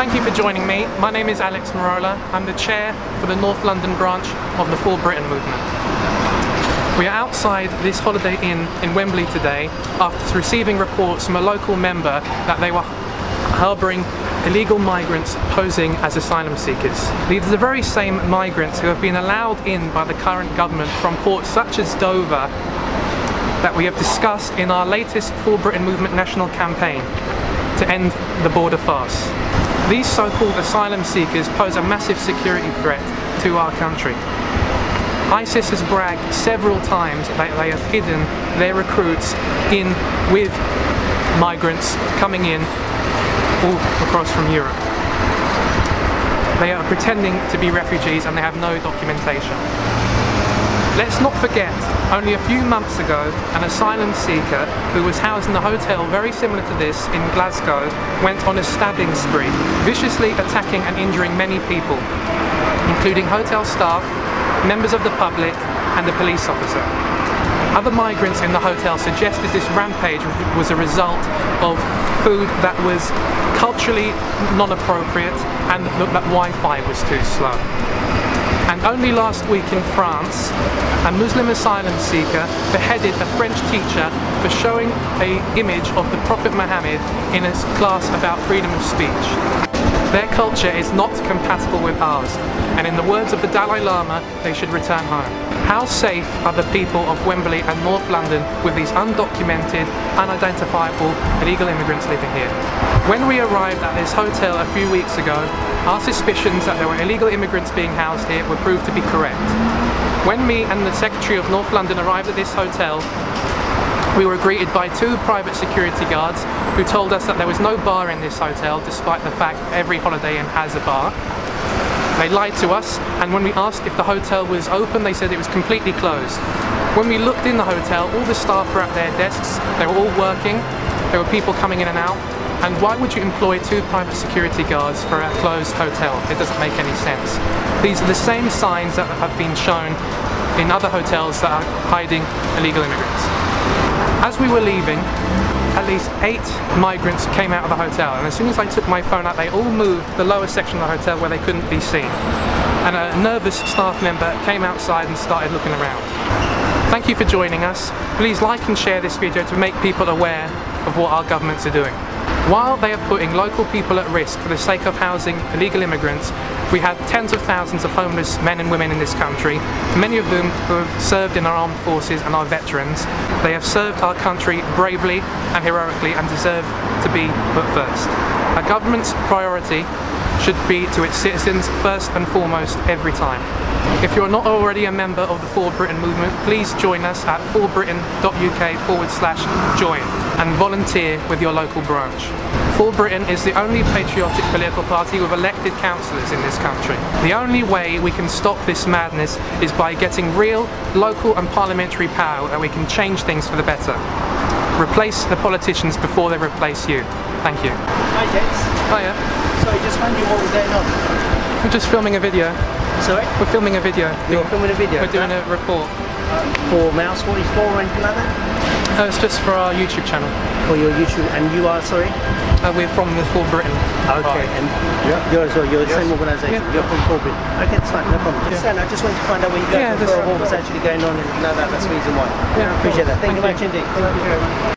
Thank you for joining me. My name is Alex Marola. I'm the chair for the North London branch of the For Britain movement. We are outside this Holiday Inn in Wembley today after receiving reports from a local member that they were harbouring illegal migrants posing as asylum seekers. These are the very same migrants who have been allowed in by the current government from ports such as Dover that we have discussed in our latest For Britain Movement national campaign to end the border farce. These so-called asylum seekers pose a massive security threat to our country. ISIS has bragged several times that they have hidden their recruits in with migrants coming in all across from Europe. They are pretending to be refugees and they have no documentation. Let's not forget, only a few months ago, an asylum seeker who was housed in a hotel very similar to this in Glasgow went on a stabbing spree, viciously attacking and injuring many people, including hotel staff, members of the public and a police officer. Other migrants in the hotel suggested this rampage was a result of food that was culturally non-appropriate and that Wi-Fi was too slow. And only last week in France, a Muslim asylum seeker beheaded a French teacher for showing an image of the Prophet Muhammad in a class about freedom of speech. Their culture is not compatible with ours, and in the words of the Dalai Lama, they should return home. How safe are the people of Wembley and North London with these undocumented, unidentifiable illegal immigrants living here? When we arrived at this hotel a few weeks ago, our suspicions that there were illegal immigrants being housed here were proved to be correct. When me and the Secretary of North London arrived at this hotel, we were greeted by two private security guards who told us that there was no bar in this hotel despite the fact every Holiday Inn has a bar. They lied to us and when we asked if the hotel was open they said it was completely closed. When we looked in the hotel all the staff were at their desks, they were all working, there were people coming in and out and why would you employ two private security guards for a closed hotel? It doesn't make any sense. These are the same signs that have been shown in other hotels that are hiding illegal immigrants. As we were leaving, at least eight migrants came out of the hotel and as soon as I took my phone out they all moved the lower section of the hotel where they couldn't be seen. And a nervous staff member came outside and started looking around. Thank you for joining us. Please like and share this video to make people aware of what our governments are doing. While they are putting local people at risk for the sake of housing illegal immigrants, we have tens of thousands of homeless men and women in this country, many of whom who have served in our armed forces and are veterans. They have served our country bravely and heroically and deserve to be put first. A government's priority should be to its citizens first and foremost every time. If you're not already a member of the For Britain movement, please join us at forbritain.uk forward slash join and volunteer with your local branch. For Britain is the only patriotic political party with elected councillors in this country. The only way we can stop this madness is by getting real local and parliamentary power that we can change things for the better. Replace the politicians before they replace you. Thank you. Hi, James. Hiya. Sorry, just wondering what was going on. We're just filming a video. Sorry? We're filming a video. You're filming a video? We're doing a report. Um, for Mouse 44 or anything like that? Uh, it's just for our YouTube channel. For your YouTube, and you are, sorry? Uh, we're from the For Britain. Okay, and yeah. you're, so you're the same organisation, Yeah. you're from Corbyn. Okay, that's fine, no problem. Just Yeah. stand, I just wanted to find out where you guys Yeah, yeah, this- what was actually going on and know that, that's the reason why. Yeah, Appreciate that. Thank, you very much indeed.